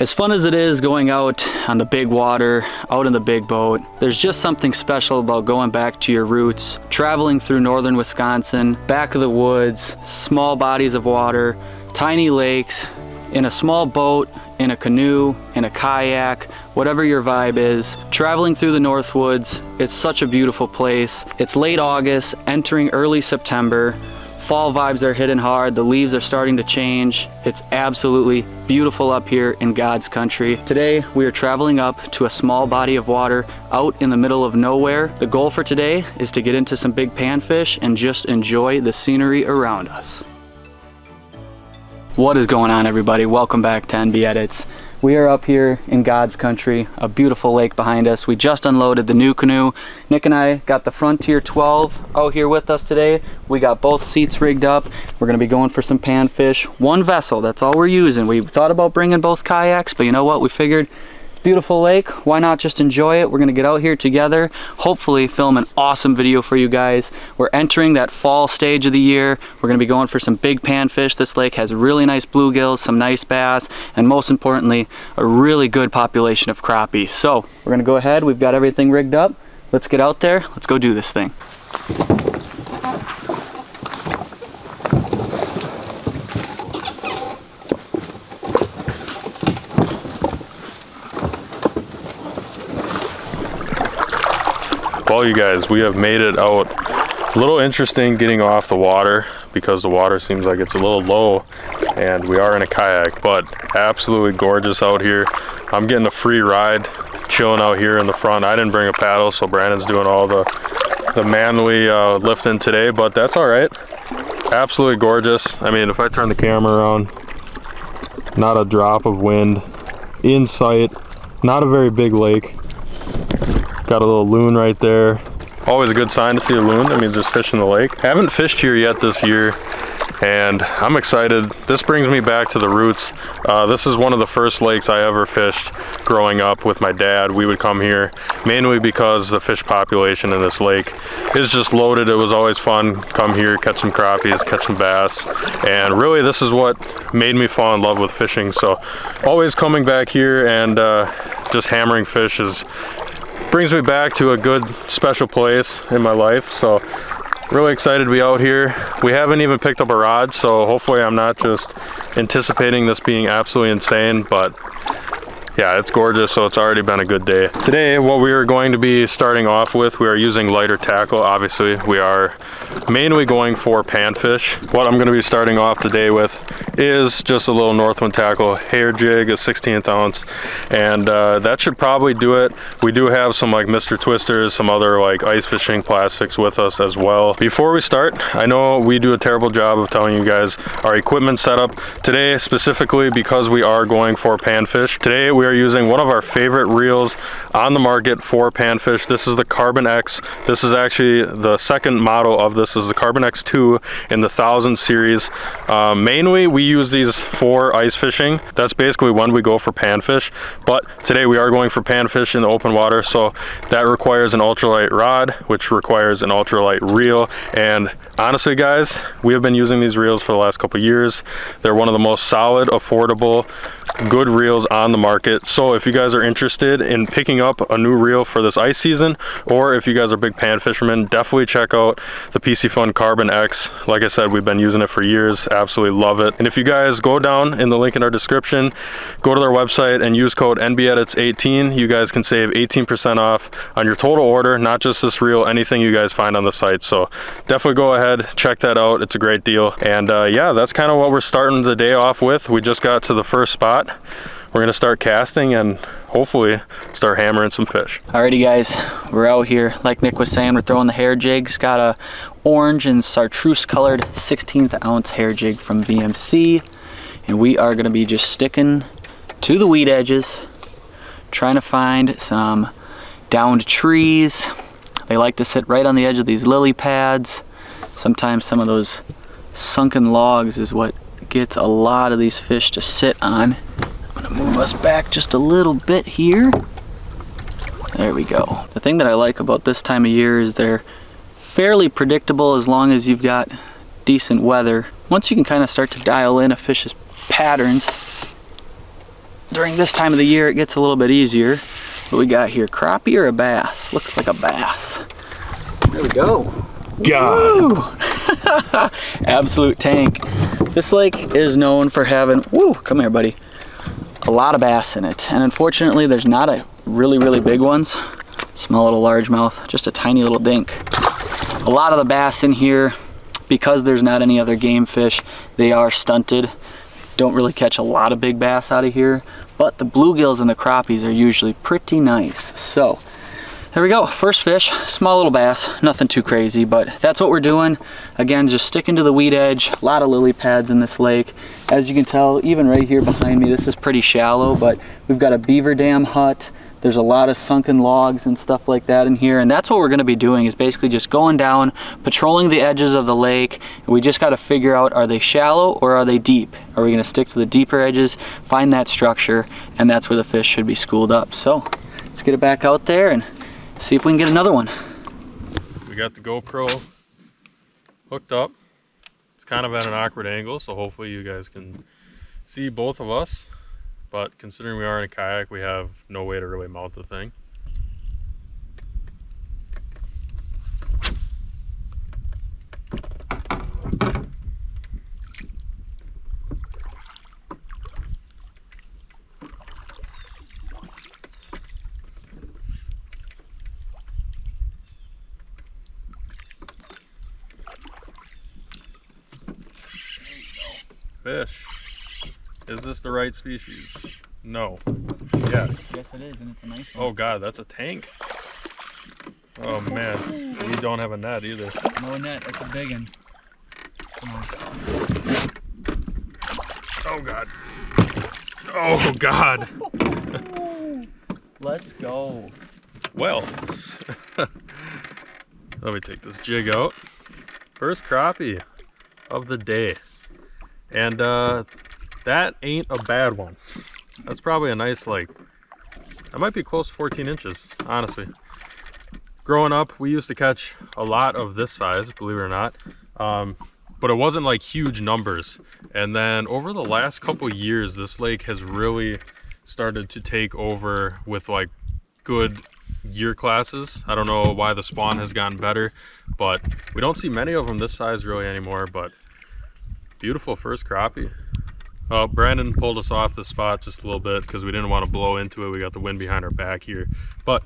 As fun as it is going out on the big water, out in the big boat, there's just something special about going back to your roots, traveling through northern Wisconsin, back of the woods, small bodies of water, tiny lakes, in a small boat, in a canoe, in a kayak, whatever your vibe is. Traveling through the Northwoods, it's such a beautiful place. It's late August, entering early September. Fall vibes are hitting hard, the leaves are starting to change. It's absolutely beautiful up here in God's country. Today, we are traveling up to a small body of water out in the middle of nowhere. The goal for today is to get into some big panfish and just enjoy the scenery around us. What is going on everybody? Welcome back to NB Edits. We are up here in God's country, a beautiful lake behind us. We just unloaded the new canoe. Nick and I got the Frontier 12 out here with us today. We got both seats rigged up. We're gonna be going for some panfish. One vessel, that's all we're using. We thought about bringing both kayaks, but you know what? We figured beautiful lake. Why not just enjoy it? We're gonna get out here together hopefully film an awesome video for you guys. We're entering that fall stage of the year. We're gonna be going for some big panfish. This lake has really nice bluegills some nice bass and most importantly a really good population of crappie so we're gonna go ahead. We've got everything rigged up. Let's get out there. Let's go do this thing You guys, we have made it out. A little interesting getting off the water because the water seems like it's a little low and we are in a kayak, but absolutely gorgeous out here. I'm getting a free ride, chilling out here in the front. I didn't bring a paddle, so Brandon's doing all the, the manly uh, lifting today, but that's all right. Absolutely gorgeous. I mean, if I turn the camera around, not a drop of wind in sight, not a very big lake. Got a little loon right there. Always a good sign to see a loon. That means there's fish in the lake. Haven't fished here yet this year and I'm excited. This brings me back to the roots. Uh, this is one of the first lakes I ever fished growing up with my dad. We would come here mainly because the fish population in this lake is just loaded. It was always fun. Come here, catch some crappies, catch some bass. And really this is what made me fall in love with fishing. So always coming back here and uh, just hammering fish is brings me back to a good special place in my life so really excited to be out here. We haven't even picked up a rod so hopefully I'm not just anticipating this being absolutely insane but yeah, it's gorgeous, so it's already been a good day. Today, what we are going to be starting off with, we are using lighter tackle. Obviously, we are mainly going for panfish. What I'm gonna be starting off today with is just a little Northwind tackle hair jig, a 16th ounce, and uh, that should probably do it. We do have some like Mr. Twisters, some other like ice fishing plastics with us as well. Before we start, I know we do a terrible job of telling you guys our equipment setup. Today, specifically because we are going for panfish, today we are using one of our favorite reels on the market for panfish. This is the Carbon X. This is actually the second model of this is the Carbon X2 in the 1000 series. Um, mainly we use these for ice fishing. That's basically when we go for panfish. But today we are going for panfish in the open water. So that requires an ultralight rod, which requires an ultralight reel. And honestly guys, we have been using these reels for the last couple years. They're one of the most solid, affordable, good reels on the market. So if you guys are interested in picking up a new reel for this ice season, or if you guys are big pan fishermen, definitely check out the Piscifun Carbon X. Like I said, we've been using it for years, absolutely love it. And if you guys go down in the link in our description, go to their website and use code NBEdits18, you guys can save 18% off on your total order, not just this reel, anything you guys find on the site. So definitely go ahead, check that out. It's a great deal. And uh, yeah, that's kind of what we're starting the day off with. We just got to the first spot we're gonna start casting and hopefully start hammering some fish. Alrighty guys, we're out here. Like Nick was saying, we're throwing the hair jigs. Got a orange and chartreuse colored 16th ounce hair jig from VMC. And we are gonna be just sticking to the weed edges, trying to find some downed trees. They like to sit right on the edge of these lily pads. Sometimes some of those sunken logs is what gets a lot of these fish to sit on. I'm gonna move us back just a little bit here. There we go. The thing that I like about this time of year is they're fairly predictable as long as you've got decent weather. Once you can kind of start to dial in a fish's patterns, during this time of the year, it gets a little bit easier. What we got here, crappie or a bass? Looks like a bass. There we go. God. Absolute tank. This lake is known for having, woo, come here, buddy, a lot of bass in it. And unfortunately, there's not a really, really big ones. Small little largemouth, just a tiny little dink. A lot of the bass in here, because there's not any other game fish, they are stunted. Don't really catch a lot of big bass out of here, but the bluegills and the crappies are usually pretty nice. So there we go, first fish, small little bass, nothing too crazy, but that's what we're doing. Again, just sticking to the weed edge, a lot of lily pads in this lake. As you can tell, even right here behind me, this is pretty shallow, but we've got a beaver dam hut. There's a lot of sunken logs and stuff like that in here, and that's what we're gonna be doing is basically just going down, patrolling the edges of the lake, we just gotta figure out, are they shallow or are they deep? Are we gonna stick to the deeper edges, find that structure, and that's where the fish should be schooled up. So, let's get it back out there and see if we can get another one. We got the GoPro hooked up. It's kind of at an awkward angle, so hopefully you guys can see both of us. But considering we are in a kayak, we have no way to really mount the thing. Fish. Is this the right species? No. Yes. Yes it is, and it's a nice oh, one. Oh god, that's a tank. Oh man, we don't have a net either. No net, that's a big one. Come on. Oh god. Oh god. Let's go. Well, let me take this jig out. First crappie of the day. And uh, that ain't a bad one. That's probably a nice like, that might be close to 14 inches, honestly. Growing up, we used to catch a lot of this size, believe it or not. Um, but it wasn't like huge numbers. And then over the last couple years, this lake has really started to take over with like good year classes. I don't know why the spawn has gotten better, but we don't see many of them this size really anymore, but beautiful first crappie. Oh, Brandon pulled us off the spot just a little bit because we didn't want to blow into it. We got the wind behind our back here. But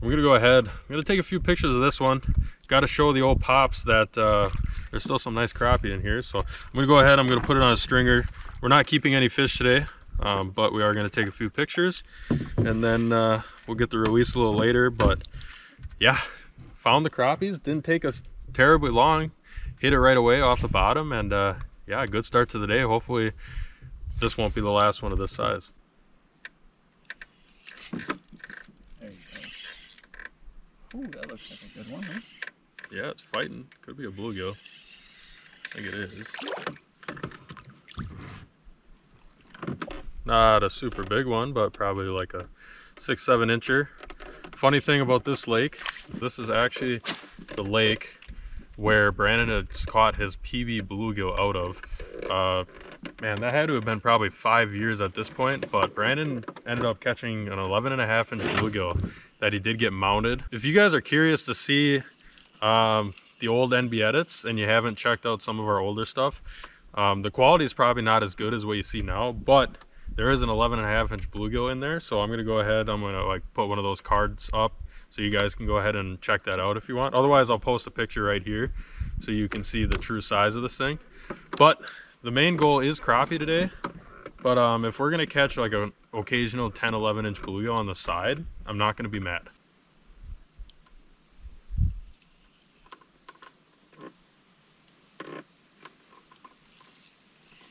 we're gonna go ahead. I'm gonna take a few pictures of this one. Got to show the old pops that uh, there's still some nice crappie in here. So I'm gonna go ahead. I'm gonna put it on a stringer. We're not keeping any fish today, um, but we are gonna take a few pictures, and then uh, we'll get the release a little later. But yeah, found the crappies. Didn't take us terribly long. Hit it right away off the bottom, and uh, yeah, good start to the day. Hopefully, this won't be the last one of this size. There you go. Ooh, that looks like a good one, huh? Yeah, it's fighting. Could be a bluegill. I think it is. Not a super big one, but probably like a six, seven incher. Funny thing about this lake, this is actually the lake where Brandon had caught his PB bluegill out of. Uh, man, that had to have been probably five years at this point, but Brandon ended up catching an 11 and a half inch bluegill that he did get mounted. If you guys are curious to see um, the old NB edits and you haven't checked out some of our older stuff, um, the quality is probably not as good as what you see now, but there is an 11 and a half inch bluegill in there. So I'm gonna go ahead, I'm gonna like put one of those cards up so you guys can go ahead and check that out if you want. Otherwise, I'll post a picture right here so you can see the true size of this thing. But the main goal is crappie today. But um, if we're gonna catch like an occasional 10, 11 inch bluegill on the side, I'm not gonna be mad.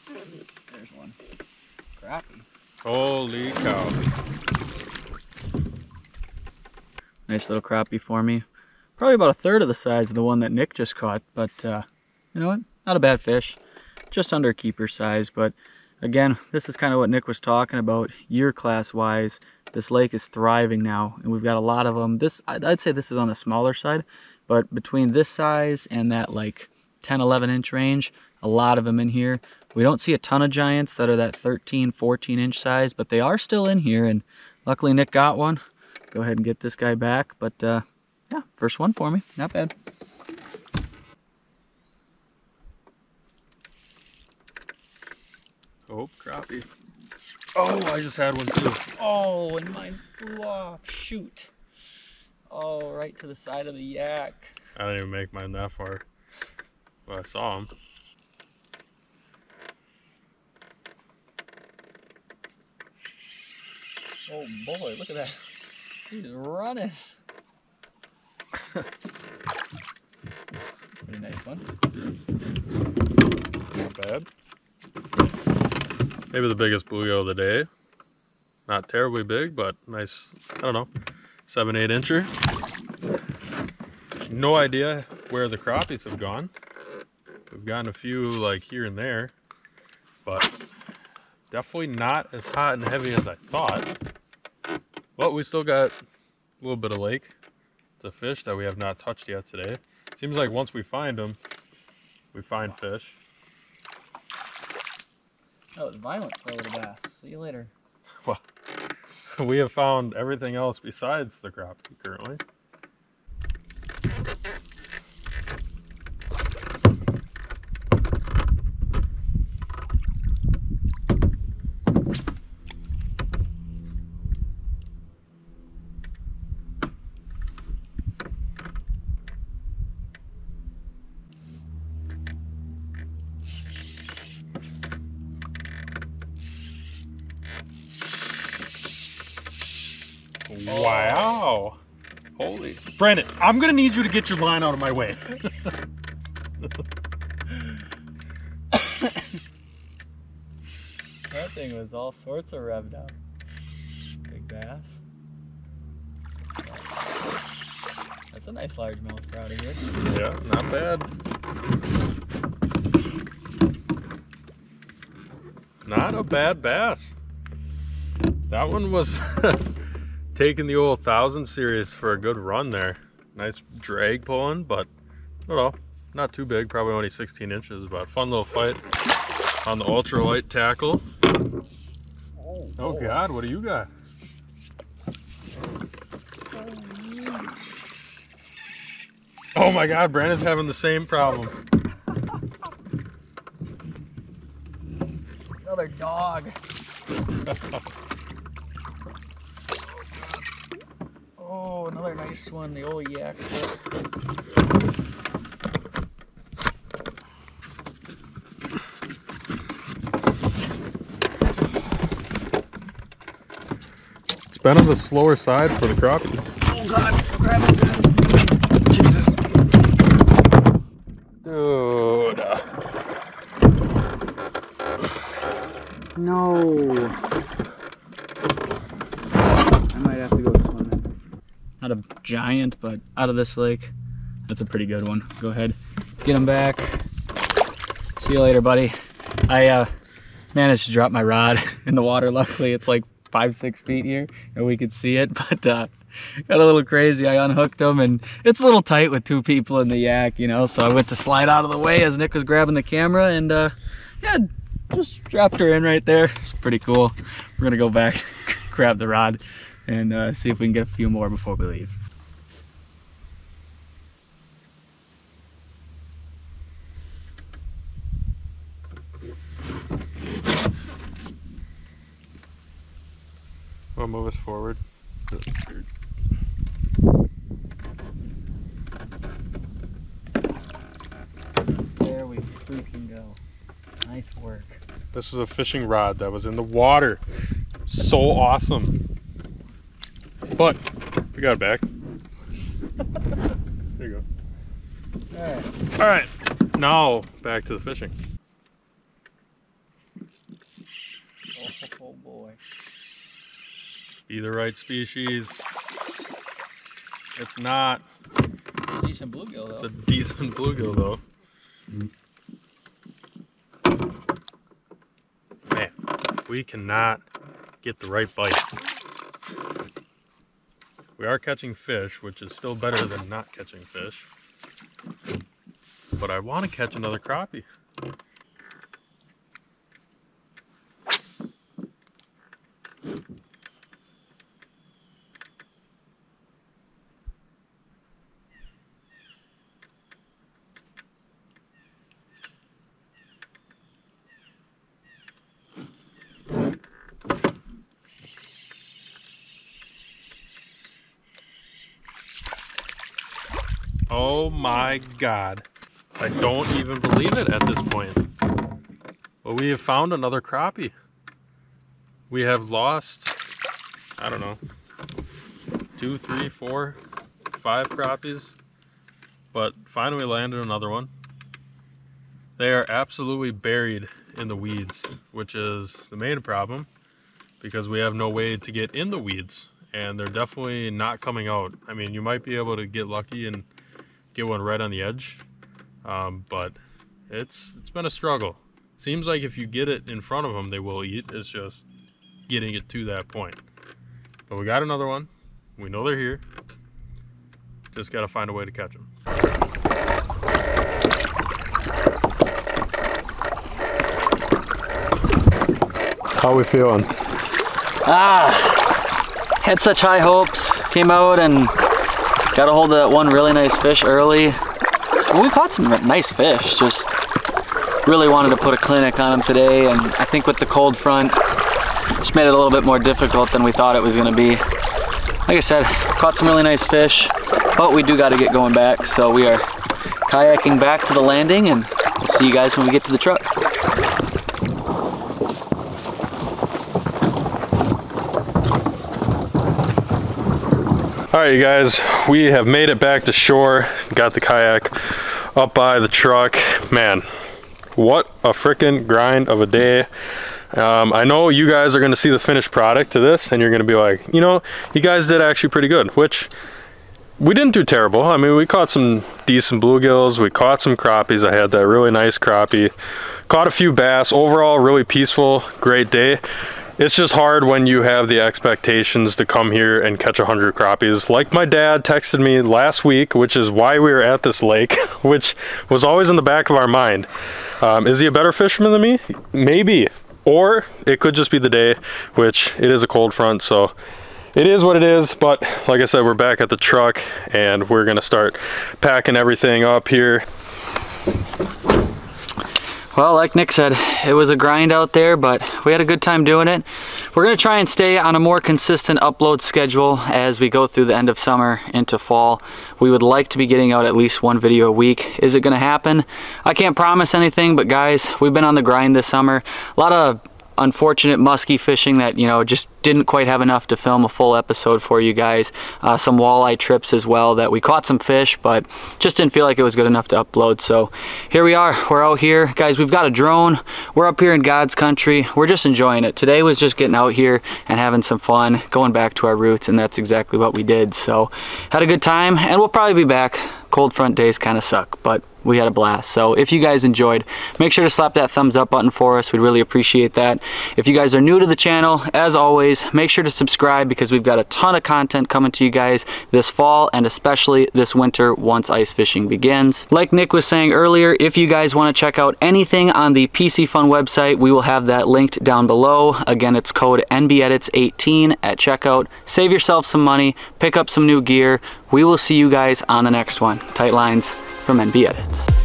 There's one. Crappie. Holy cow. Nice little crappie for me. Probably about a third of the size of the one that Nick just caught, but uh, you know what? Not a bad fish. Just under keeper size, but again, this is kind of what Nick was talking about year class wise. This lake is thriving now, and we've got a lot of them. This I'd say this is on the smaller side, but between this size and that like 10, 11 inch range, A lot of them in here. We don't see a ton of giants that are that 13, 14 inch size, but they are still in here. And luckily Nick got one. Go ahead and get this guy back. But uh, yeah, first one for me. Not bad. Oh, crappie. Oh, I just had one too. Oh, and mine flew off. Shoot. Oh, right to the side of the yak. I didn't even make mine that far. But I saw him. Oh boy, look at that. He's running. Pretty nice one. Not bad. Maybe the biggest bluegill of the day. Not terribly big, but nice, I don't know, seven, eight incher. No idea where the crappies have gone. We've gotten a few like here and there, but definitely not as hot and heavy as I thought. But we still got a little bit of lake to fish that we have not touched yet today. Seems like once we find them, we find fish. That was violent for a little bass. See you later. Well, we have found everything else besides the crappie currently. Wow. Holy. Brandon, I'm gonna need you to get your line out of my way. That thing was all sorts of revved up. Big bass. That's a nice largemouth for out of here. Yeah, not bad. Not a bad bass. That one was taking the old thousand series for a good run there. Nice drag pulling, but I don't know, not too big, probably only 16 inches, but fun little fight on the ultralight tackle. Oh God, what do you got? Oh my God, Brandon's having the same problem. Another dog. oh, another nice one. The old yak foot. It's been on the slower side for the crappies. Oh God! Grab it. Jesus. Dude. No. I might have to go swimming. Not a giant, but out of this lake, that's a pretty good one. Go ahead, get him back. See you later, buddy. I uh, managed to drop my rod in the water. Luckily, it's like five, six feet here, and we could see it. But uh, got a little crazy. I unhooked him, and it's a little tight with two people in the yak, you know. So I went to slide out of the way as Nick was grabbing the camera, and uh, yeah, just dropped her in right there. It's pretty cool. We're gonna go back, grab the rod, and uh, see if we can get a few more before we leave. Wanna move us forward? There we freaking go. Nice work. This is a fishing rod that was in the water. So awesome. But we got it back. There you All right. go. All right, now back to the fishing. Oh, boy. Be the right species. It's not. It's a decent bluegill though. It's a decent bluegill though. Man, we cannot get the right bite. We are catching fish, which is still better than not catching fish. But I want to catch another crappie. Oh my God. I don't even believe it at this point. But we have found another crappie. We have lost, I don't know, two, three, four, five crappies. But finally landed another one. They are absolutely buried in the weeds, which is the main problem because we have no way to get in the weeds and they're definitely not coming out. I mean, you might be able to get lucky and get one right on the edge, um, but it's it's been a struggle. Seems like if you get it in front of them, they will eat. It's just getting it to that point. But we got another one. We know they're here. Just got to find a way to catch them. How we feeling? Ah, had such high hopes. Came out and got a hold of that one really nice fish early. Well, we caught some nice fish. Just really wanted to put a clinic on them today, and I think with the cold front, just made it a little bit more difficult than we thought it was going to be. Like I said, caught some really nice fish, but we do got to get going back. So we are kayaking back to the landing, and we'll see you guys when we get to the truck. All right, you guys, we have made it back to shore. Got the kayak up by the truck. Man, what a freaking grind of a day. Um, I know you guys are to see the finished product to this and you're to be like, you know, you guys did actually pretty good, which we didn't do terrible. I mean, we caught some decent bluegills. We caught some crappies. I had that really nice crappie. Caught a few bass. Overall, really peaceful, great day. It's just hard when you have the expectations to come here and catch 100 crappies. Like my dad texted me last week, which is why we were at this lake, which was always in the back of our mind. Um, is he a better fisherman than me? Maybe. Or it could just be the day, which it is a cold front, so it is what it is but like i said we're back at the truck and we're gonna start packing everything up here Well, like Nick said, it was a grind out there, but we had a good time doing it. We're gonna try and stay on a more consistent upload schedule as we go through the end of summer into fall. We would like to be getting out at least one video a week. Is it gonna happen? I can't promise anything, but guys, we've been on the grind this summer. A lot of unfortunate musky fishing that you know just didn't quite have enough to film a full episode for you guys. Uh, some walleye trips as well that we caught some fish but just didn't feel like it was good enough to upload. So here we are. We're out here. Guys we've got a drone. We're up here in God's country. We're just enjoying it. Today was just getting out here and having some fun going back to our roots and that's exactly what we did. So had a good time and we'll probably be back. Cold front days kind of suck but we had a blast. So if you guys enjoyed, make sure to slap that thumbs up button for us. We'd really appreciate that. If you guys are new to the channel, as always, make sure to subscribe because we've got a ton of content coming to you guys this fall and especially this winter once ice fishing begins. Like Nick was saying earlier, if you guys want to check out anything on the Piscifun website, we will have that linked down below. Again, it's code NBEdits18 at checkout. Save yourself some money, pick up some new gear. We will see you guys on the next one. Tight lines from NB Edits.